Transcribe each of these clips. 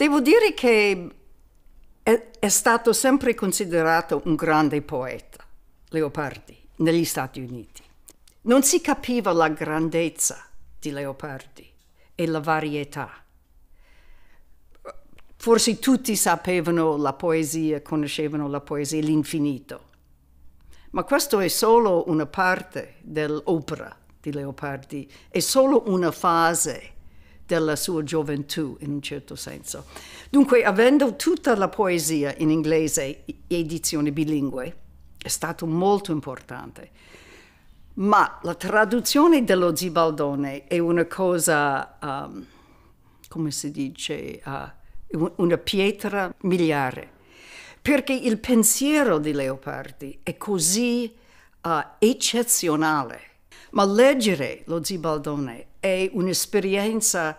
Devo dire che è, è stato sempre considerato un grande poeta, Leopardi, negli Stati Uniti. Non si capiva la grandezza di Leopardi e la varietà. Forse tutti sapevano la poesia, conoscevano la poesia, l'infinito. Ma questo è solo una parte dell'opera di Leopardi, è solo una fase della sua gioventù in un certo senso. Dunque, avendo tutta la poesia in inglese, edizione bilingue, è stato molto importante. Ma la traduzione dello Zibaldone è una cosa, um, come si dice, uh, una pietra miliare, perché il pensiero di Leopardi è così uh, eccezionale. Ma leggere lo Zibaldone è un'esperienza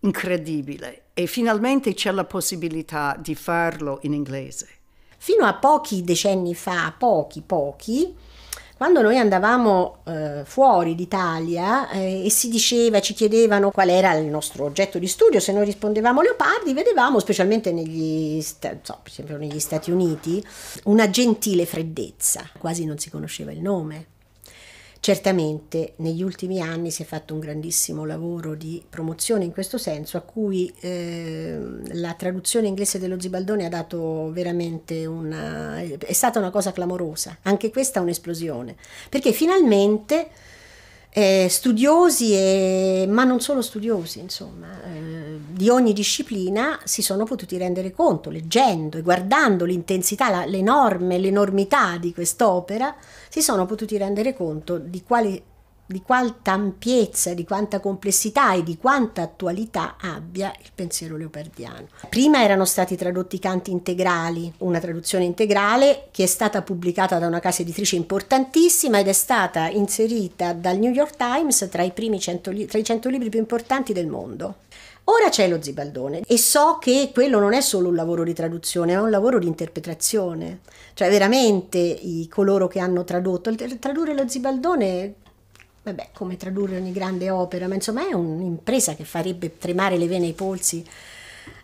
incredibile e finalmente c'è la possibilità di farlo in inglese. Fino a pochi decenni fa, pochi, pochi, quando noi andavamo eh, fuori d'Italia eh, e si diceva, ci chiedevano qual era il nostro oggetto di studio, se noi rispondevamo leopardi, vedevamo, specialmente negli, so, per esempio negli Stati Uniti, una gentile freddezza, quasi non si conosceva il nome. Certamente negli ultimi anni si è fatto un grandissimo lavoro di promozione in questo senso, a cui eh, la traduzione inglese dello Zibaldone ha dato veramente una... è stata una cosa clamorosa, anche questa è un'esplosione, perché finalmente eh, studiosi, e, ma non solo studiosi, insomma, di ogni disciplina si sono potuti rendere conto, leggendo e guardando l'intensità, l'enorme, l'enormità di quest'opera, si sono potuti rendere conto di quali di quanta ampiezza, di quanta complessità e di quanta attualità abbia il pensiero leopardiano. Prima erano stati tradotti canti integrali, una traduzione integrale che è stata pubblicata da una casa editrice importantissima ed è stata inserita dal New York Times tra i primi 100, tra i 100 libri più importanti del mondo. Ora c'è lo Zibaldone e so che quello non è solo un lavoro di traduzione, è un lavoro di interpretazione. Cioè veramente i, coloro che hanno tradotto, tradurre lo Zibaldone vabbè, come tradurre ogni grande opera, ma insomma è un'impresa che farebbe tremare le vene ai polsi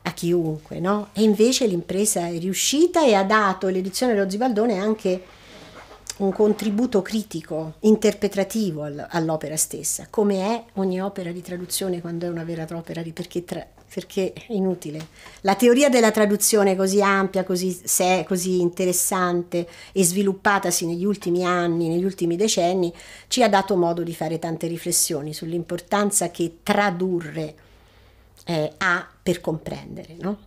a chiunque, no? E invece l'impresa è riuscita e ha dato l'edizione dello Zibaldone anche un contributo critico, interpretativo all'opera stessa, come è ogni opera di traduzione quando è una vera opera perché tra, perché è inutile. La teoria della traduzione così ampia, così, se, così interessante e sviluppatasi negli ultimi anni, negli ultimi decenni, ci ha dato modo di fare tante riflessioni sull'importanza che tradurre eh, ha per comprendere. No?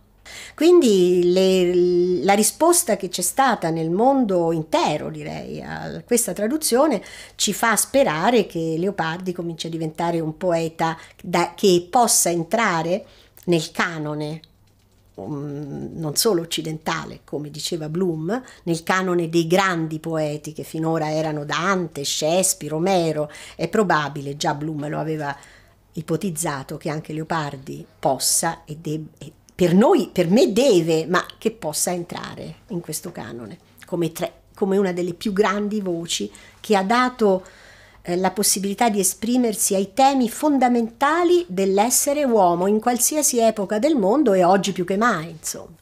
Quindi le, la risposta che c'è stata nel mondo intero, direi, a questa traduzione ci fa sperare che Leopardi cominci a diventare un poeta da, che possa entrare nel canone um, non solo occidentale, come diceva Bloom, nel canone dei grandi poeti che finora erano Dante, Shakespeare, Omero, è probabile, già Bloom lo aveva ipotizzato, che anche Leopardi possa e, de- e per noi, per me deve, ma che possa entrare in questo canone come, tre, come una delle più grandi voci che ha dato eh, la possibilità di esprimersi ai temi fondamentali dell'essere uomo in qualsiasi epoca del mondo e oggi più che mai, insomma.